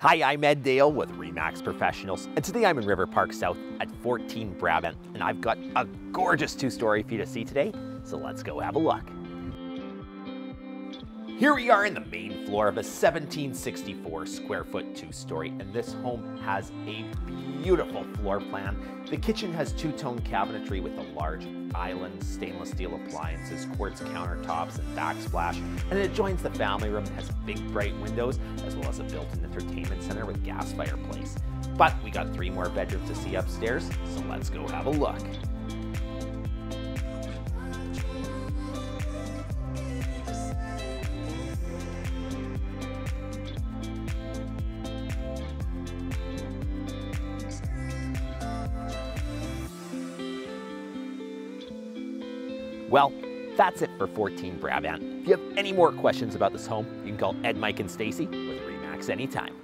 Hi, I'm Ed Dale with Remax Professionals, and today I'm in River Park South at 14 Brabant, and I've got a gorgeous two-story for you to see today, so let's go have a look. Here we are in the main floor of a 1764 square foot two-story, and this home has a beautiful floor plan. The kitchen has two-tone cabinetry with a large island, stainless steel appliances, quartz countertops, and backsplash, and it adjoins the family room and has big bright windows, as well as a built-in entertainment center with gas fireplace. But we got three more bedrooms to see upstairs, so let's go have a look. Well, that's it for 14 Brabant. If you have any more questions about this home, you can call Ed, Mike, and Stacy with Remax anytime.